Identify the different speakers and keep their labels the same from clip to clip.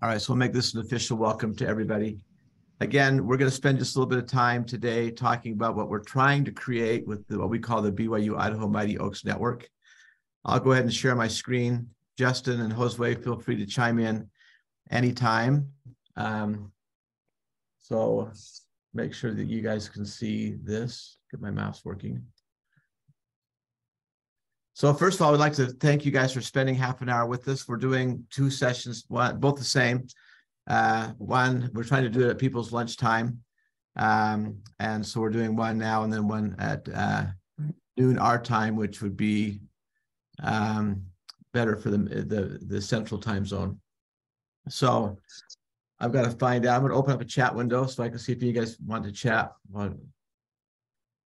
Speaker 1: All right, so we'll make this an official welcome to everybody. Again, we're going to spend just a little bit of time today talking about what we're trying to create with the, what we call the BYU Idaho Mighty Oaks Network. I'll go ahead and share my screen. Justin and Josue, feel free to chime in anytime. Um, so make sure that you guys can see this. Get my mouse working. So first of all, I'd like to thank you guys for spending half an hour with us. We're doing two sessions, one, both the same. Uh, one, we're trying to do it at people's lunchtime. Um, and so we're doing one now and then one at uh, noon our time, which would be um, better for the, the, the central time zone. So I've got to find out. I'm going to open up a chat window so I can see if you guys want to chat while,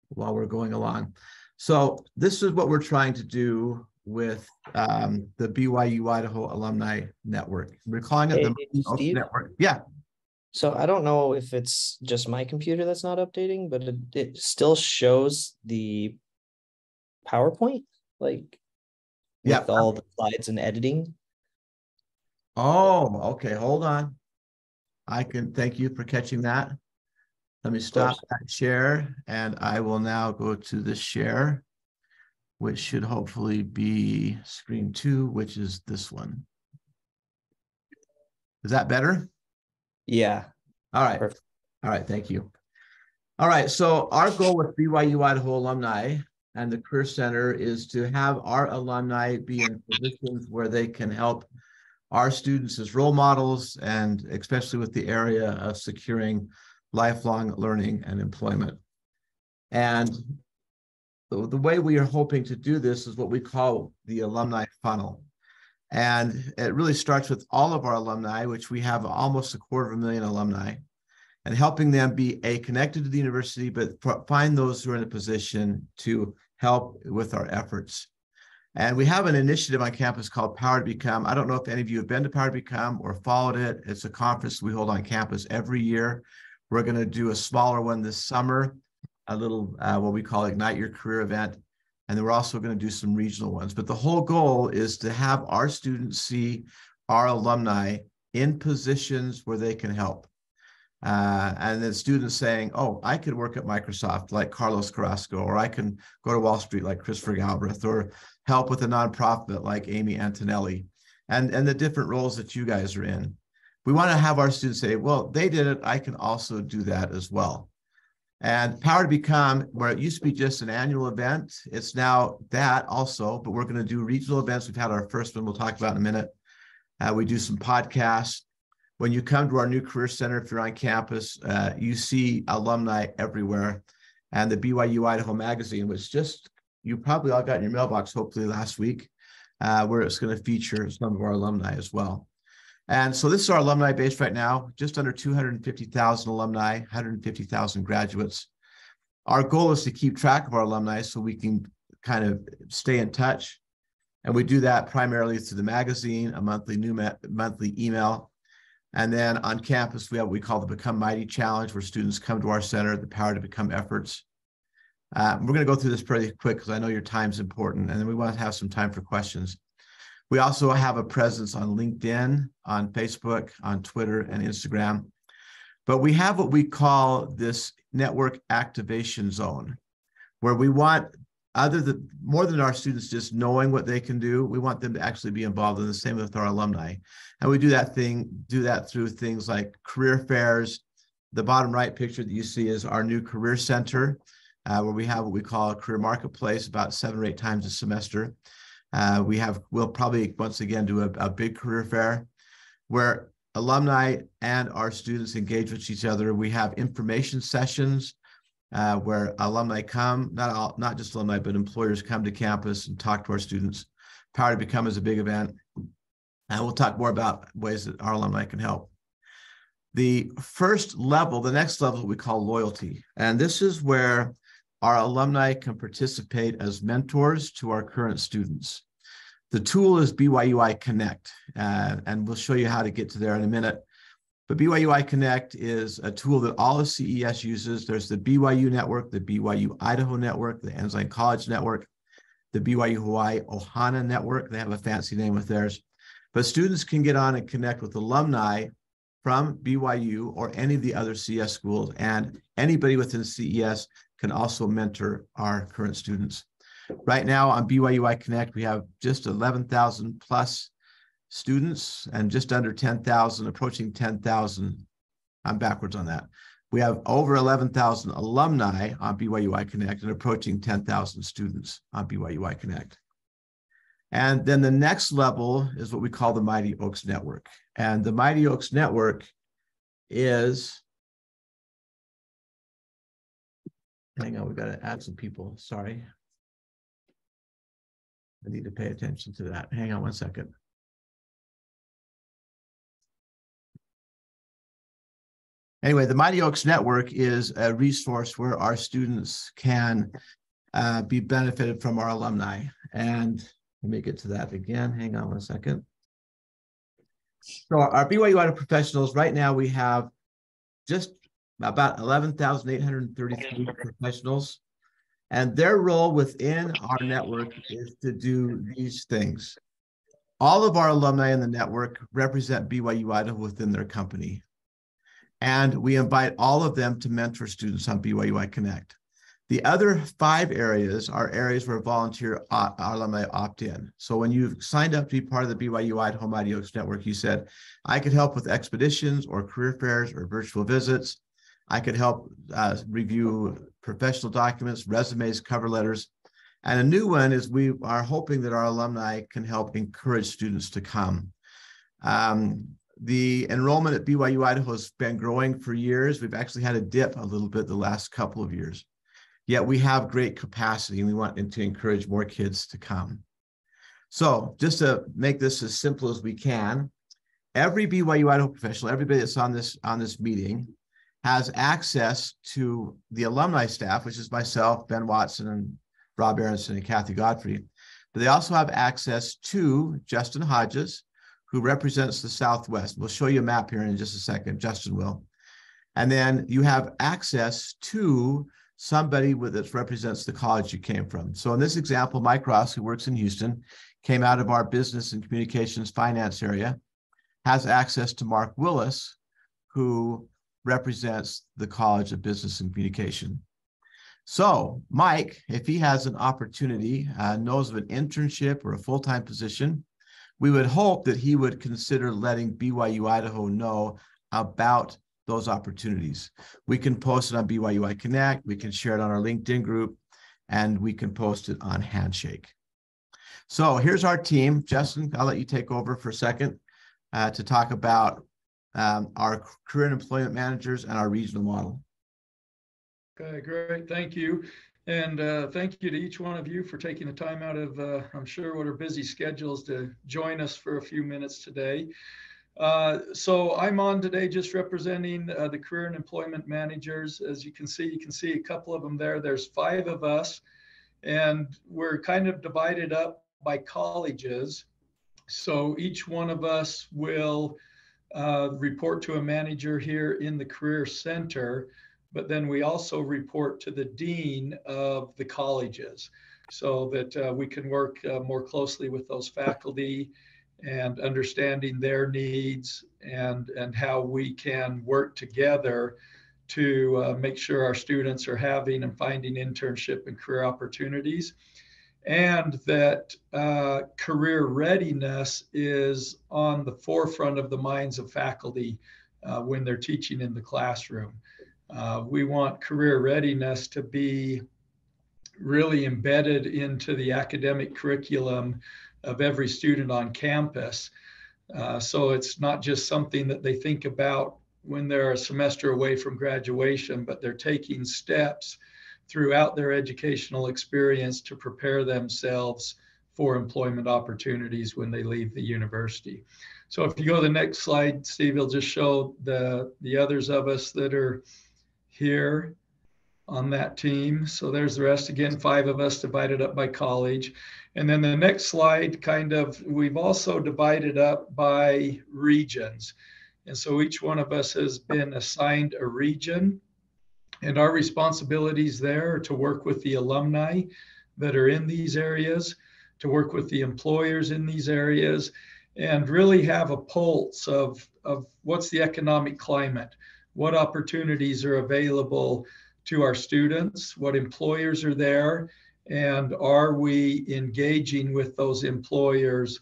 Speaker 1: while we're going along. So this is what we're trying to do with um, the BYU Idaho Alumni Network. We're calling it
Speaker 2: Hey,
Speaker 1: the
Speaker 2: Steve?
Speaker 1: Network. Yeah.
Speaker 2: So I don't know if it's just my computer that's not updating, but it, it still shows the PowerPoint, like
Speaker 1: Yeah.
Speaker 2: with all the slides and editing.
Speaker 1: Oh, okay. Hold on. I can thank you for catching that. Let me stop that share and I will now go to the share, which should hopefully be screen two, which is this one. Is that better?
Speaker 2: Yeah,
Speaker 1: All right.
Speaker 2: Perfect.
Speaker 1: All right. Thank you. All right. So our goal with BYU Idaho alumni and the Career Center is to have our alumni be in positions where they can help our students as role models and especially with the area of securing lifelong learning and employment. And the, the way we are hoping to do this is what we call the alumni funnel. And it really starts with all of our alumni, which we have almost a quarter of a million alumni, and helping them be a connected to the university, but find those who are in a position to help with our efforts. And we have an initiative on campus called Power to Become. I don't know if any of you have been to Power to Become or followed it. It's a conference we hold on campus every year. We're going to do a smaller one this summer, a little uh, what we call Ignite Your Career event. And then we're also going to do some regional ones. But the whole goal is to have our students see our alumni in positions where they can help. Uh, and then students saying, oh, I could work at Microsoft like Carlos Carrasco, or I can go to Wall Street like Christopher Galbraith, or help with a nonprofit like Amy Antonelli, and, and the different roles that you guys are in. We want to have our students say, well, they did it, I can also do that as well. And Power to Become, where it used to be just an annual event, it's now that also, but we're going to do regional events. We've had our first one we'll talk about in a minute. Uh, we do some podcasts. When you come to our new career center, if you're on campus, uh, you see alumni everywhere. And the BYU Idaho magazine was just, you probably all got in your mailbox hopefully last week, uh, where it's going to feature some of our alumni as well. And so this is our alumni base right now, just under 250,000 alumni, 150,000 graduates. Our goal is to keep track of our alumni so we can kind of stay in touch. And we do that primarily through the magazine, a monthly new monthly email. And then on campus, we have what we call the Become Mighty Challenge, where students come to our center, the Power to Become efforts. Uh, we're going to go through this pretty quick because I know your time's important, and then we want to have some time for questions. We also have a presence on LinkedIn, on Facebook, on Twitter, and Instagram. But we have what we call this network activation zone, where we want other than more than our students just knowing what they can do, we want them to actually be involved in the same with our alumni. And we do that thing, do that through things like career fairs. The bottom right picture that you see is our new career center, uh, where we have what we call a career marketplace about seven or eight times a semester. Uh, we have, we'll probably once again do a, a big career fair where alumni and our students engage with each other. We have information sessions uh, where alumni come, not all, not just alumni, but employers come to campus and talk to our students. Power to Become is a big event. And we'll talk more about ways that our alumni can help. The first level, the next level we call loyalty. And this is where our alumni can participate as mentors to our current students. The tool is BYUI Connect, uh, and we'll show you how to get to there in a minute. But BYUI Connect is a tool that all of CES uses. There's the BYU network, the BYU Idaho network, the Ensign College network, the BYU Hawaii Ohana network. They have a fancy name with theirs. But students can get on and connect with alumni from BYU or any of the other CES schools, and anybody within CES can also mentor our current students. Right now on BYUI Connect, we have just 11,000 plus students and just under 10,000, approaching 10,000. I'm backwards on that. We have over 11,000 alumni on BYUI Connect and approaching 10,000 students on BYUI Connect. And then the next level is what we call the Mighty Oaks Network. And the Mighty Oaks Network is, hang on, we got to add some people. Sorry. I need to pay attention to that. Hang on one second. Anyway, the Mighty Oaks Network is a resource where our students can uh, be benefited from our alumni. And let me get to that again. Hang on one second. So our BYU Idaho professionals, right now we have just about 11,833 professionals. And their role within our network is to do these things. All of our alumni in the network represent BYU Idaho within their company. And we invite all of them to mentor students on BYUI Connect. The other five areas are areas where volunteer uh, alumni opt in. So when you've signed up to be part of the BYU Idaho Mighty Oaks Network, you said, I could help with expeditions or career fairs or virtual visits. I could help uh, review professional documents, resumes, cover letters. And a new one is we are hoping that our alumni can help encourage students to come. Um, the enrollment at BYU Idaho has been growing for years. We've actually had a dip a little bit the last couple of years. Yet we have great capacity and we want to encourage more kids to come. So just to make this as simple as we can, every BYU Idaho professional, everybody that's on this on this meeting, has access to the alumni staff, which is myself, Ben Watson, and Rob Aronson and Kathy Godfrey. But they also have access to Justin Hodges, who represents the Southwest. We'll show you a map here in just a second. Justin will. And then you have access to somebody with, that represents the college you came from. So in this example, Mike Ross, who works in Houston, came out of our business and communications finance area, has access to Mark Willis, who represents the College of Business and Communication. So Mike, if he has an opportunity, uh, knows of an internship or a full-time position, we would hope that he would consider letting BYU Idaho know about those opportunities. We can post it on BYUI Connect, we can share it on our LinkedIn group, and we can post it on Handshake. So here's our team. Justin, I'll let you take over for a second uh, to talk about um, our career and employment managers and our regional model.
Speaker 3: Okay, great. Thank you. And uh, thank you to each one of you for taking the time out of, uh, I'm sure, what are busy schedules to join us for a few minutes today. Uh, so I'm on today just representing uh, the career and employment managers. As you can see, you can see a couple of them there. There's five of us, and we're kind of divided up by colleges. So each one of us will uh, report to a manager here in the Career Center, but then we also report to the dean of the colleges so that uh, we can work uh, more closely with those faculty and understanding their needs and and how we can work together to uh, make sure our students are having and finding internship and career opportunities and that uh, career readiness is on the forefront of the minds of faculty uh, when they're teaching in the classroom. Uh, we want career readiness to be really embedded into the academic curriculum of every student on campus. Uh, so it's not just something that they think about when they're a semester away from graduation, but they're taking steps throughout their educational experience to prepare themselves for employment opportunities when they leave the university. So if you go to the next slide, Steve, will just show the, the others of us that are here on that team. So there's the rest again, five of us divided up by college. And then the next slide kind of, we've also divided up by regions. And so each one of us has been assigned a region. And our responsibilities there are to work with the alumni that are in these areas, to work with the employers in these areas, and really have a pulse of, of what's the economic climate, what opportunities are available to our students, what employers are there, and are we engaging with those employers,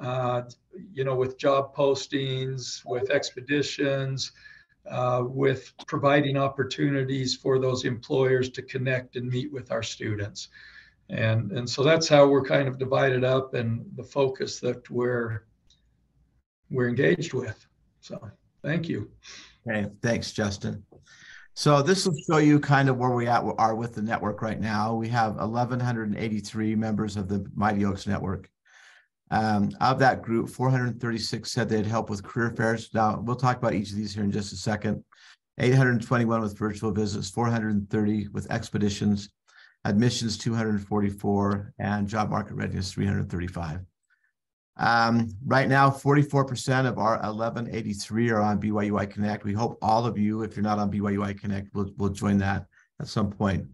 Speaker 3: uh, you know, with job postings, with expeditions, uh, with providing opportunities for those employers to connect and meet with our students. And, and so that's how we're kind of divided up and the focus that we're we're engaged with. So thank you.
Speaker 1: Okay, thanks, Justin. So this will show you kind of where we at, are with the network right now. We have 1,183 members of the Mighty Oaks Network. Um, of that group, 436 said they'd help with career fairs. Now, we'll talk about each of these here in just a second. 821 with virtual visits, 430 with expeditions, admissions 244, and job market readiness 335. Um, right now, 44% of our 1183 are on BYUI Connect. We hope all of you, if you're not on BYUI Connect, will, will join that at some point.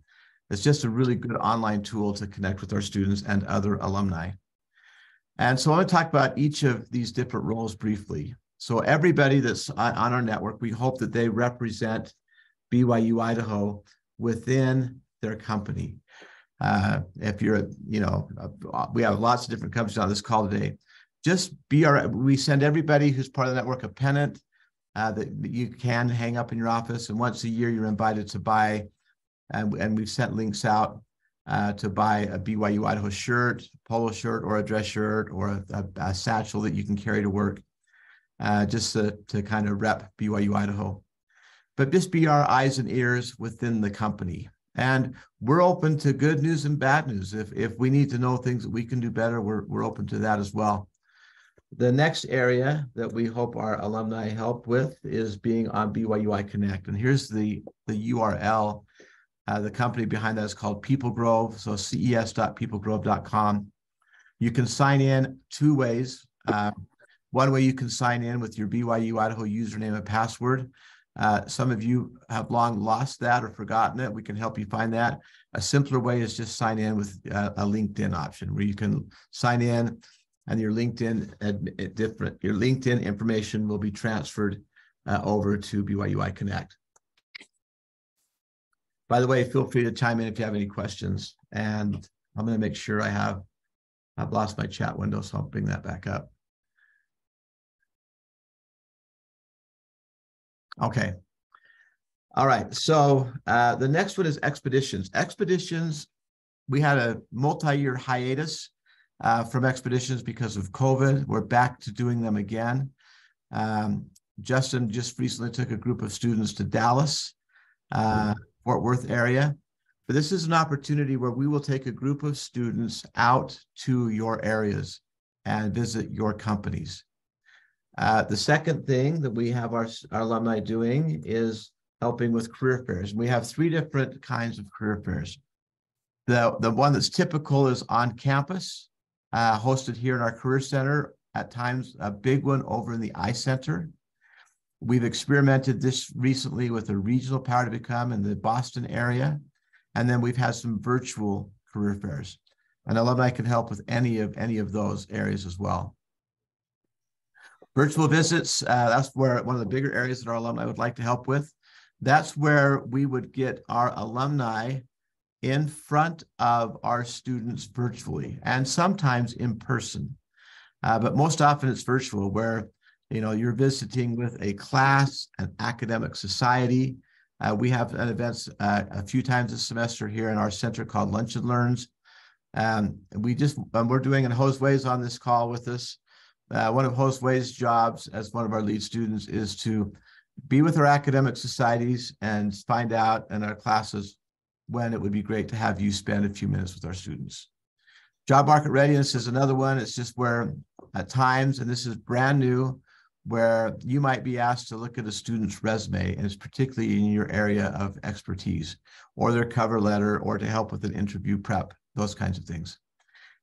Speaker 1: It's just a really good online tool to connect with our students and other alumni. And so I want to talk about each of these different roles briefly. So everybody that's on our network, we hope that they represent BYU Idaho within their company. Uh, if you're, you know, uh, we have lots of different companies on this call today just be our, we send everybody who's part of the network a pennant uh, that, you can hang up in your office. And once a year, you're invited to buy, and, and we've sent links out uh, to buy a BYU Idaho shirt, polo shirt, or a dress shirt, or a, a, a satchel that you can carry to work, uh, just to, to kind of rep BYU Idaho. But just be our eyes and ears within the company. And we're open to good news and bad news. If, if we need to know things that we can do better, we're, we're open to that as well. The next area that we hope our alumni help with is being on BYUI Connect. And here's the, the URL. Uh, the company behind that is called People Grove. So ces.peoplegrove.com. You can sign in two ways. Uh, one way you can sign in with your BYU Idaho username and password. Uh, some of you have long lost that or forgotten it. We can help you find that. A simpler way is just sign in with a, a LinkedIn option where you can sign in and your LinkedIn different your LinkedIn information will be transferred uh, over to BYUI Connect. By the way, feel free to chime in if you have any questions. And I'm going to make sure I have, I've lost my chat window, so I'll bring that back up. Okay. All right. So uh, the next one is expeditions. Expeditions, we had a multi-year hiatus uh, from expeditions because of COVID. We're back to doing them again. Um, Justin just recently took a group of students to Dallas, uh, Fort Worth area. But this is an opportunity where we will take a group of students out to your areas and visit your companies. Uh, the second thing that we have our, our alumni doing is helping with career fairs. We have three different kinds of career fairs. The, the one that's typical is on campus uh, hosted here in our Career Center, at times a big one over in the iCenter. We've experimented this recently with a regional power to become in the Boston area. And then we've had some virtual career fairs. And alumni can help with any of any of those areas as well. Virtual visits, uh, that's where one of the bigger areas that our alumni would like to help with. That's where we would get our alumni in front of our students virtually and sometimes in person. Uh, but most often it's virtual where you know you're visiting with a class, an academic society. Uh, we have events uh, a few times a semester here in our center called Lunch and Learns. Um, we just um, we're doing and Josue's on this call with us. Uh, one of Josue's jobs as one of our lead students is to be with our academic societies and find out in our classes when it would be great to have you spend a few minutes with our students. Job market readiness is another one. It's just where at times, and this is brand new, where you might be asked to look at a student's resume, and it's particularly in your area of expertise, or their cover letter, or to help with an interview prep, those kinds of things.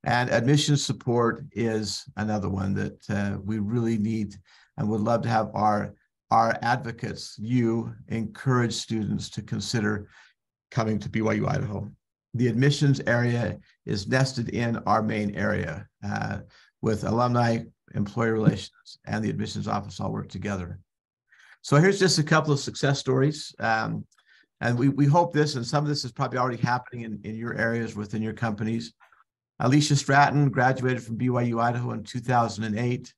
Speaker 1: And admissions support is another one that uh, we really need and would love to have our, our advocates, you, encourage students to consider coming to BYU Idaho. The admissions area is nested in our main area uh, with alumni employee relations, and the admissions office all work together. So here's just a couple of success stories. Um, and we, we hope this, and some of this is probably already happening in, in your areas within your companies. Alicia Stratton graduated from BYU Idaho in 2008.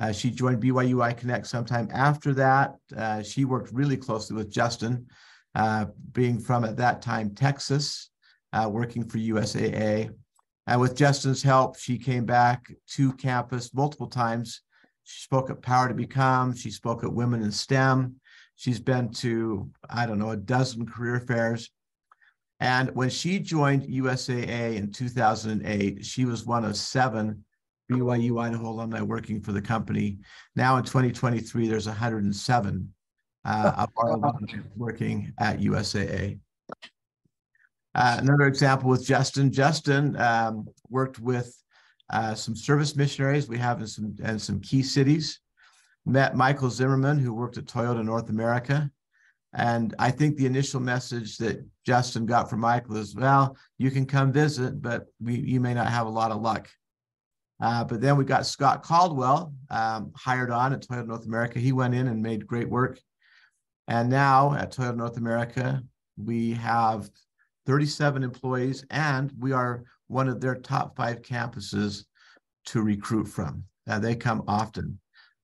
Speaker 1: Uh, she joined BYUI Connect sometime after that. Uh, she worked really closely with Justin, uh, being from at that time Texas, uh, working for USAA. And with Justin's help, she came back to campus multiple times. She spoke at Power to Become. She spoke at Women in STEM. She's been to, I don't know, a dozen career fairs. And when she joined USAA in 2008, she was one of seven BYU Idaho alumni working for the company. Now in 2023, there's 107 uh, of our alumni working at USAA. Uh, another example with Justin. Justin um, worked with uh, some service missionaries we have in some in some key cities. Met Michael Zimmerman, who worked at Toyota North America. And I think the initial message that Justin got from Michael is, well, you can come visit, but we, you may not have a lot of luck. Uh, but then we got Scott Caldwell um, hired on at Toyota North America. He went in and made great work. And now at Toyota North America, we have 37 employees, and we are one of their top five campuses to recruit from. Uh, they come often.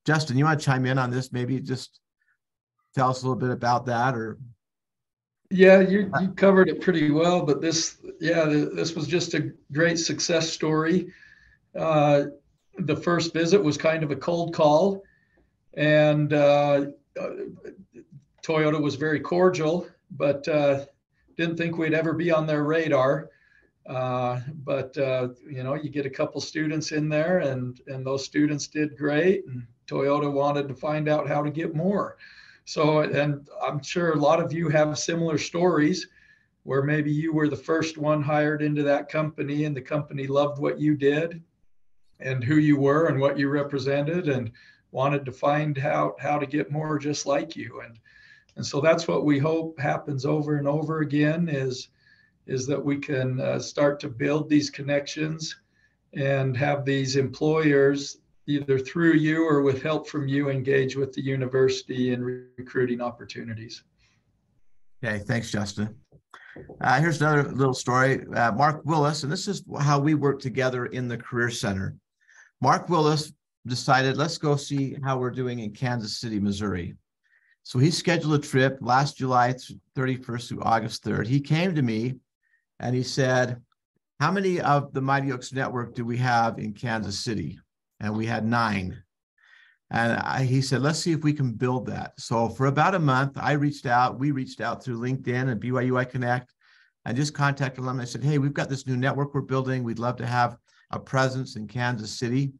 Speaker 1: Justin, you want to chime in on this? Maybe just tell us a little bit about that, or
Speaker 3: yeah, you you covered it pretty well. But this, yeah, this was just a great success story. Uh, the first visit was kind of a cold call, and uh, uh Toyota was very cordial, but uh, didn't think we'd ever be on their radar. Uh, but uh, you know, you get a couple students in there, and and those students did great, and Toyota wanted to find out how to get more. So, and I'm sure a lot of you have similar stories where maybe you were the first one hired into that company, and the company loved what you did, and who you were, and what you represented, and wanted to find out how to get more just like you, and and so that's what we hope happens over and over again is, is that we can uh, start to build these connections and have these employers either through you or with help from you engage with the university in re- recruiting opportunities.
Speaker 1: Okay, thanks, Justin. Uh, here's another little story. Uh, Mark Willis, and this is how we work together in the Career Center. Mark Willis decided, let's go see how we're doing in Kansas City, Missouri. So he scheduled a trip last July 31st through August 3rd. He came to me and he said, How many of the Mighty Oaks Network do we have in Kansas City? And we had nine. And I, he said, Let's see if we can build that. So for about a month, I reached out. We reached out through LinkedIn and BYU Connect and just contacted them. I said, Hey, we've got this new network we're building. We'd love to have a presence in Kansas City.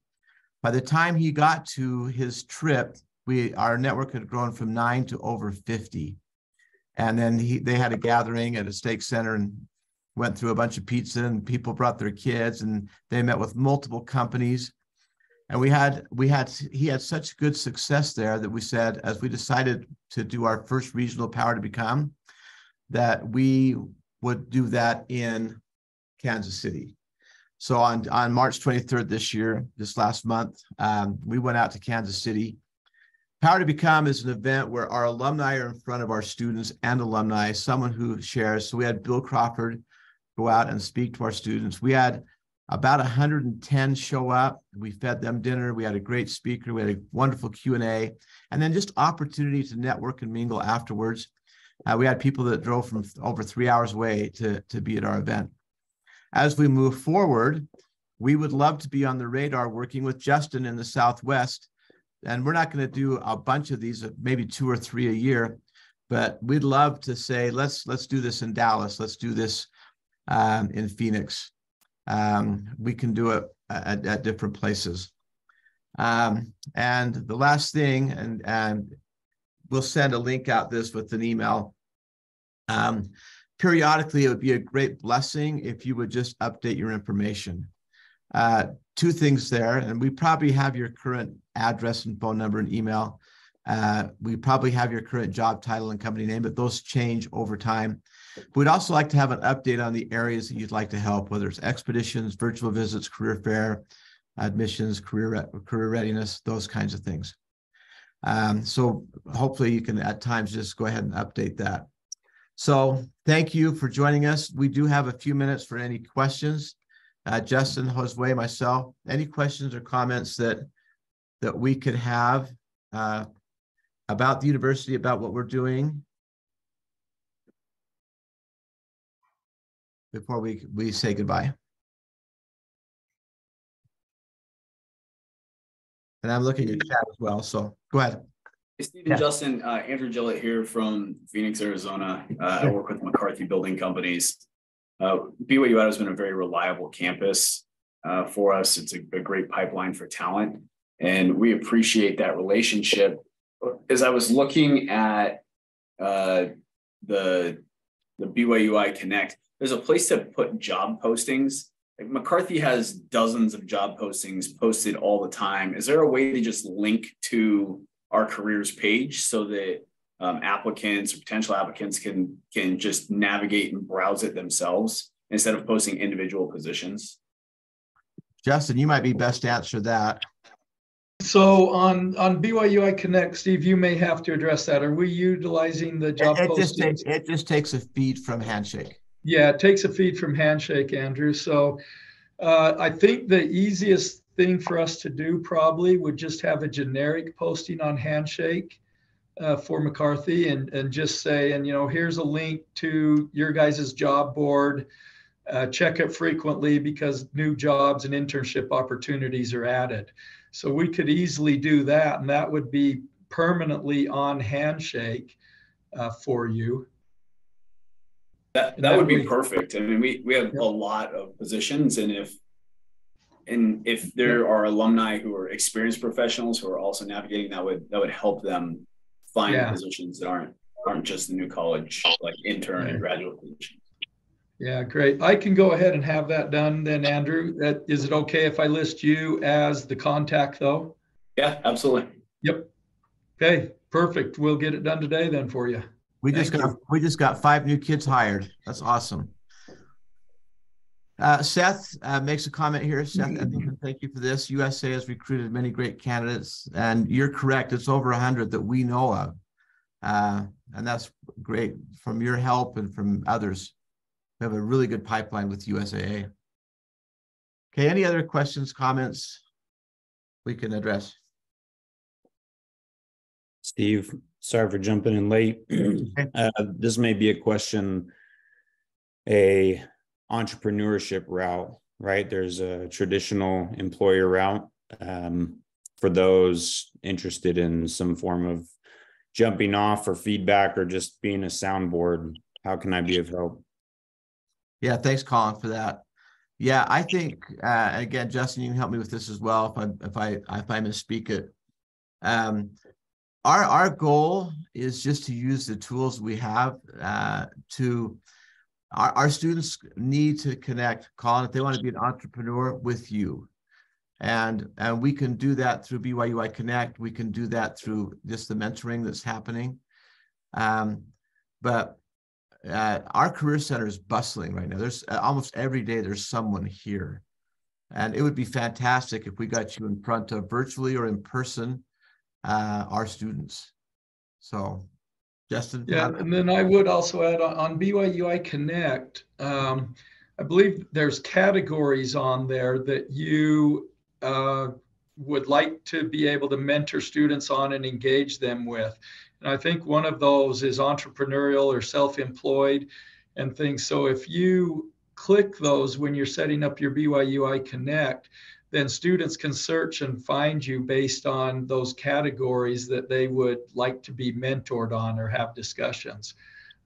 Speaker 1: By the time he got to his trip, we our network had grown from nine to over 50 and then he, they had a gathering at a stake center and went through a bunch of pizza and people brought their kids and they met with multiple companies. And we had we had he had such good success there that we said as we decided to do our first regional power to become that we would do that in kansas city. So on on march 23rd this year this last month um, we went out to kansas city Power to Become is an event where our alumni are in front of our students and alumni, someone who shares. So we had Bill Crawford go out and speak to our students. We had about 110 show up. We fed them dinner. We had a great speaker. We had a wonderful Q&A, and then just opportunity to network and mingle afterwards. Uh, we had people that drove from over three hours away to, to be at our event. As we move forward, we would love to be on the radar working with Justin in the Southwest and we're not going to do a bunch of these, maybe two or three a year, but we'd love to say let's let's do this in Dallas, let's do this um, in Phoenix. Um, we can do it at, at different places. Um, and the last thing, and and we'll send a link out this with an email. Um, periodically, it would be a great blessing if you would just update your information. Uh, two things there, and we probably have your current address and phone number and email. Uh, we probably have your current job title and company name, but those change over time. We'd also like to have an update on the areas that you'd like to help, whether it's expeditions, virtual visits, career fair, admissions, career re- career readiness, those kinds of things. Um, so hopefully you can at times just go ahead and update that. So thank you for joining us. We do have a few minutes for any questions. Uh, Justin, Josue, myself, any questions or comments that that we could have uh, about the university, about what we're doing? Before we we say goodbye. And I'm looking at chat as well, so go ahead.
Speaker 4: Hey, Stephen
Speaker 1: Yeah.
Speaker 4: Justin, uh, Andrew Gillett here from Phoenix, Arizona. Uh, I work with McCarthy Building Companies. Uh, BYU has been a very reliable campus uh, for us. It's a, a great pipeline for talent, and we appreciate that relationship. As I was looking at uh, the the BYUI Connect, there's a place to put job postings. Like McCarthy has dozens of job postings posted all the time. Is there a way to just link to our careers page so that um, applicants or potential applicants can can just navigate and browse it themselves instead of posting individual positions?
Speaker 1: Justin, you might be best to answer that.
Speaker 3: So on, on BYUI Connect, Steve, you may have to address that. Are we utilizing the
Speaker 1: It
Speaker 3: job
Speaker 1: it just takes, it just takes a feed from Handshake.
Speaker 3: Yeah, it takes a feed from Handshake, Andrew. So uh, I think the easiest thing for us to do probably would just have a generic posting on Handshake uh, for McCarthy and, and just say, and you know, here's a link to your guys' job board. Uh, check it frequently because new jobs and internship opportunities are added. So we could easily do that, and that would be permanently on Handshake uh, for you.
Speaker 4: That that
Speaker 3: that
Speaker 4: would be
Speaker 3: way-
Speaker 4: perfect. I mean, we we have
Speaker 3: Yep.
Speaker 4: a lot of positions, and if and if there are alumni who are experienced professionals who are also navigating, that would that would help them find
Speaker 3: Yeah.
Speaker 4: positions that aren't aren't just the new college like intern
Speaker 3: Right.
Speaker 4: and graduate positions.
Speaker 3: Yeah, great. I can go ahead and have that done then, Andrew. That, is it okay if I list you as the contact though?
Speaker 4: Yeah, absolutely.
Speaker 3: Yep. Okay, perfect. We'll get it done today then for you.
Speaker 1: We just
Speaker 3: Thank
Speaker 1: got, we just got five new kids hired. That's awesome. Uh, Seth, uh, makes a comment here. Seth, Etherington, thank you for this. USA has recruited many great candidates and you're correct. It's over hundred that we know of. Uh, and that's great from your help and from others. We have a really good pipeline with USAA. Okay, any other questions, comments we can address?
Speaker 5: Steve, sorry for jumping in late. Uh, this may be a question, a entrepreneurship route, right? There's a traditional employer route. Um, for those interested in some form of jumping off or feedback or just being a soundboard, how can I be of help?
Speaker 1: Yeah, thanks, Colin, for that. Yeah, I think uh, again, Justin, you can help me with this as well if I if I if I misspeak it. Um, our our goal is just to use the tools we have uh, to. Our, our students need to connect, Colin, if they want to be an entrepreneur with you. And and we can do that through BYUI Connect. We can do that through just the mentoring that's happening. Um, but uh, our career center is bustling right now. There's uh, almost every day there's someone here, and it would be fantastic if we got you in front of virtually or in person uh, our students. So, Justin,
Speaker 3: Yeah, and then I would also add on, on BYUI Connect, um, I believe there's categories on there that you uh, would like to be able to mentor students on and engage them with. And I think one of those is entrepreneurial or self-employed and things. So if you click those when you're setting up your BYUI Connect, then students can search and find you based on those categories that they would like to be mentored on or have discussions.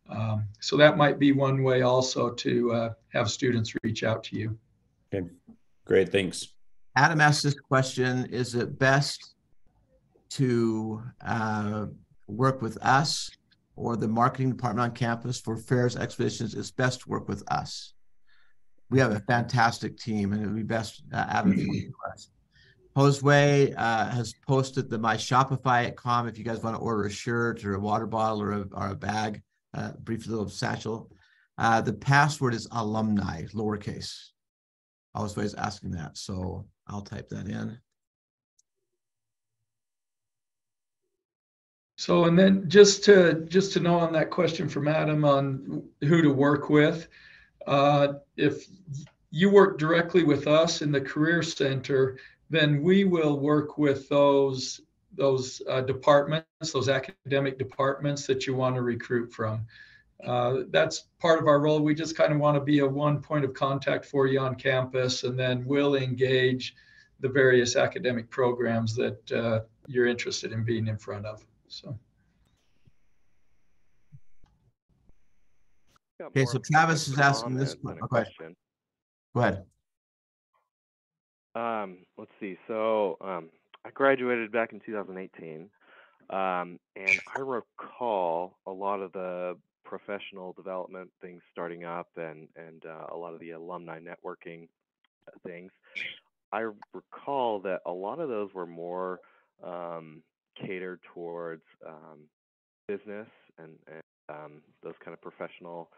Speaker 3: Um, so that might be one way also to uh, have students reach out to you.
Speaker 5: Okay, Great, thanks.
Speaker 1: Adam asked this question: Is it best to uh, work with us or the marketing department on campus for fairs expeditions? It's best to work with us. We have a fantastic team, and it would be best uh, Adam to work us. Josue uh, has posted the my Shopify at com if you guys want to order a shirt or a water bottle or a, or a bag, uh, brief little satchel. Uh, the password is alumni, lowercase. I was always asking that, so I'll type that in.
Speaker 3: So, and then just to, just to know on that question from Adam on who to work with. Uh, if you work directly with us in the Career Center, then we will work with those, those uh, departments, those academic departments that you want to recruit from. Uh, that's part of our role. We just kind of want to be a one point of contact for you on campus, and then we'll engage the various academic programs that uh, you're interested in being in front of. So.
Speaker 6: Got
Speaker 1: Okay,
Speaker 6: more
Speaker 1: so
Speaker 6: of a
Speaker 1: Travis is asking this
Speaker 6: comment than a.
Speaker 1: Okay.
Speaker 6: question.
Speaker 1: Go ahead.
Speaker 6: Um, let's see. So um, I graduated back in 2018, um, and I recall a lot of the professional development things starting up, and and uh, a lot of the alumni networking uh, things. I recall that a lot of those were more um, catered towards um, business and, and um, those kind of professional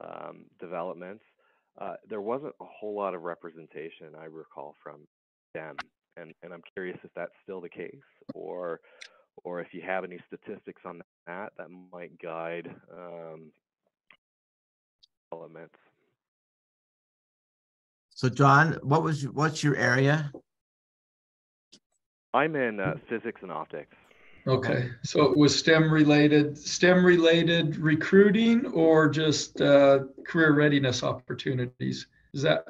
Speaker 6: um, developments. Uh, there wasn't a whole lot of representation I recall from them, and and I'm curious if that's still the case, or or if you have any statistics on that that might guide um, elements.
Speaker 1: So John, what was, your- what's your area?
Speaker 6: I'm in uh, physics and optics.
Speaker 3: Okay, so it was STEM related, STEM related recruiting or just uh, career readiness opportunities? Is that,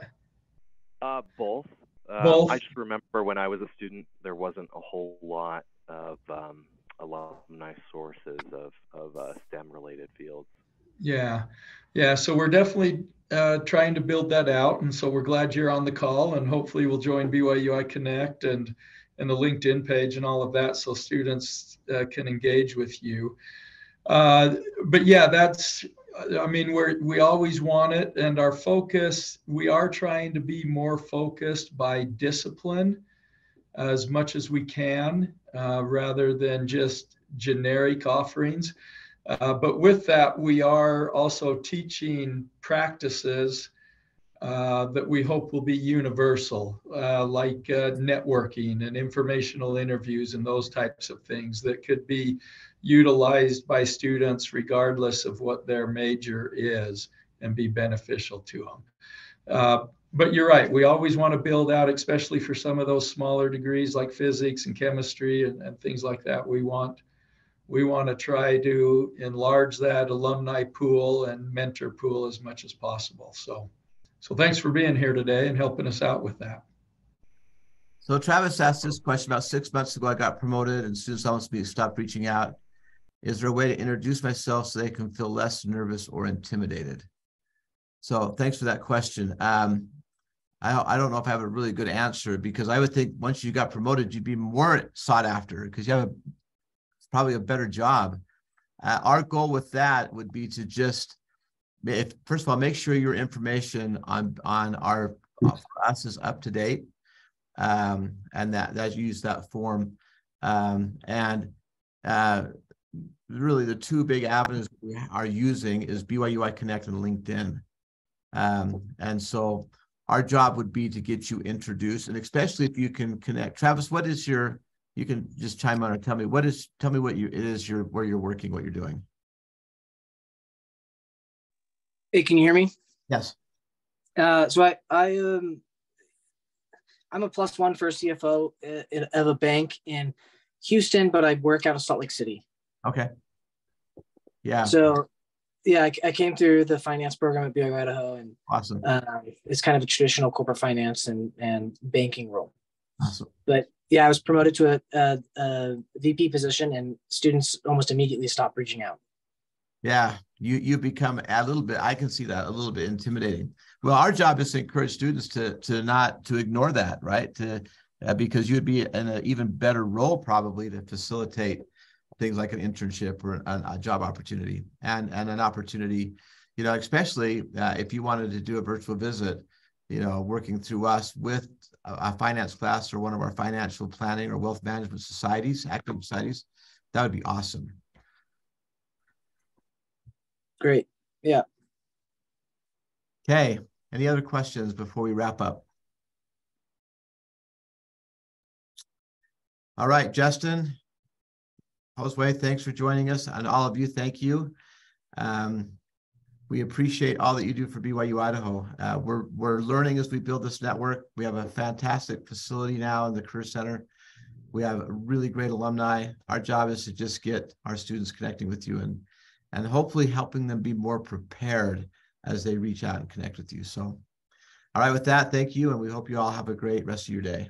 Speaker 6: Uh, both. Uh,
Speaker 3: Both.
Speaker 6: I just remember when I was a student, there wasn't a whole lot of um, alumni sources of of uh, STEM related fields.
Speaker 3: yeah, yeah, so we're definitely uh, trying to build that out. And so we're glad you're on the call and hopefully we'll join BYUI Connect and, and the LinkedIn page and all of that so students uh, can engage with you. Uh, but yeah, that's, I mean, we're, we always want it and our focus, we are trying to be more focused by discipline as much as we can uh, rather than just generic offerings. Uh, but with that, we are also teaching practices uh, that we hope will be universal, uh, like uh, networking and informational interviews and those types of things that could be utilized by students regardless of what their major is and be beneficial to them. Uh, but you're right, we always want to build out, especially for some of those smaller degrees like physics and chemistry and, and things like that. We want we want to try to enlarge that alumni pool and mentor pool as much as possible. So, so thanks for being here today and helping us out with that.
Speaker 1: So Travis asked this question about six months ago. I got promoted and students almost me stopped reaching out. Is there a way to introduce myself so they can feel less nervous or intimidated? So thanks for that question. Um, I, I don't know if I have a really good answer because I would think once you got promoted, you'd be more sought after because you have a, probably a better job. Uh, our goal with that would be to just, if first of all, make sure your information on on our uh, for us is up to date um, and that that you use that form. Um, and uh, really, the two big avenues we are using is BYUI Connect and LinkedIn. Um, and so our job would be to get you introduced, and especially if you can connect. Travis, what is your? You can just chime in and tell me what is. Tell me what you it is. Your where you're working, what you're doing.
Speaker 7: Hey, can you hear me?
Speaker 1: Yes.
Speaker 7: Uh, so I, I um, I'm a plus one for a CFO of a bank in Houston, but I work out of Salt Lake City.
Speaker 1: Okay. Yeah.
Speaker 7: So, yeah, I, I came through the finance program at BYU Idaho, and
Speaker 1: awesome.
Speaker 7: uh, it's kind of a traditional corporate finance and and banking role.
Speaker 1: Awesome.
Speaker 7: But yeah, I was promoted to a, a, a VP position, and students almost immediately stopped reaching out.
Speaker 1: Yeah, you you become a little bit. I can see that a little bit intimidating. Well, our job is to encourage students to to not to ignore that, right? To uh, because you'd be in an even better role probably to facilitate things like an internship or a, a job opportunity and and an opportunity, you know, especially uh, if you wanted to do a virtual visit, you know, working through us with a, a finance class or one of our financial planning or wealth management societies, active societies, that would be awesome.
Speaker 7: Great. Yeah.
Speaker 1: Okay. Any other questions before we wrap up? All right, Justin, Josue, thanks for joining us. And all of you, thank you. Um, we appreciate all that you do for BYU Idaho. Uh, we're, we're learning as we build this network. We have a fantastic facility now in the Career Center. We have really great alumni. Our job is to just get our students connecting with you and and hopefully helping them be more prepared as they reach out and connect with you. So, all right, with that, thank you. And we hope you all have a great rest of your day.